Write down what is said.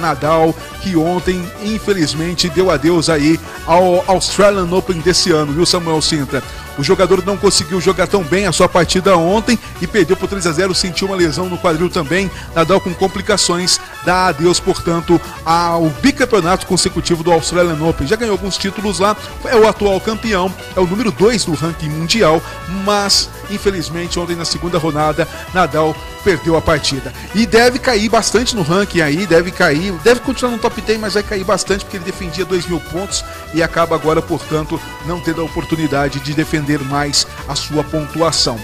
Nadal, que ontem, infelizmente, deu adeus aí ao Australian Open desse ano, viu, Samuel Sintra? O jogador não conseguiu jogar tão bem a sua partida ontem e perdeu por 3 a 0, sentiu uma lesão no quadril também. Nadal com complicações, dá adeus, portanto, ao bicampeonato consecutivo do Australian Open. Já ganhou alguns títulos lá, é o atual campeão, é o número 2 do ranking mundial, mas infelizmente ontem na segunda rodada Nadal perdeu a partida. E deve cair bastante no ranking aí, deve cair, deve continuar no top 10, mas vai cair bastante porque ele defendia 2 mil pontos e acaba agora, portanto, não tendo a oportunidade de defender mais a sua pontuação.